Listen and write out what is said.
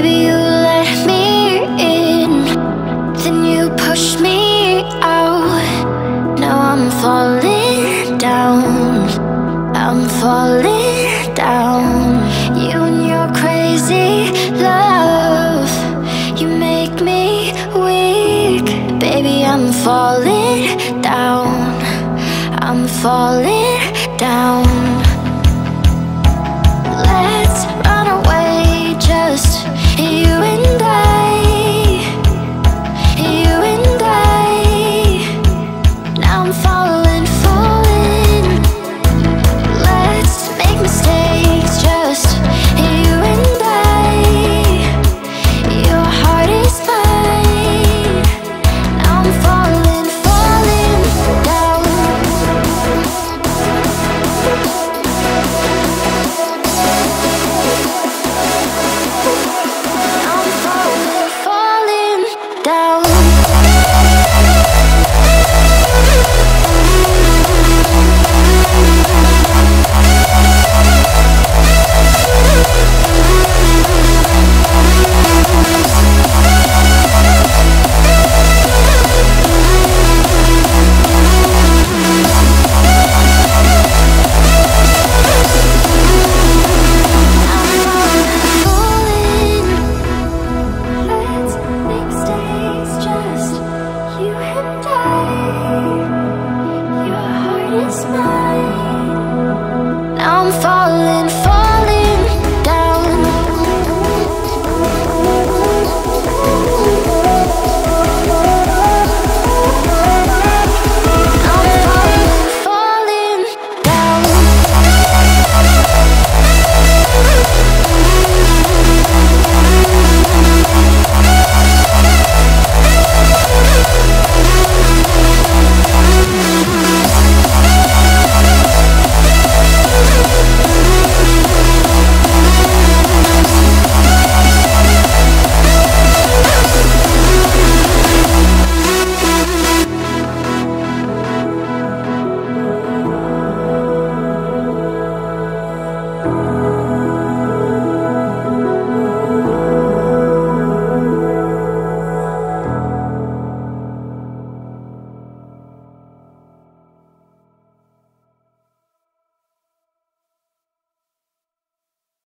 Baby, you let me in, then you push me out. Now I'm falling down, I'm falling down. You and your crazy love, you make me weak. Baby, I'm falling down, I'm falling down. I'm falling.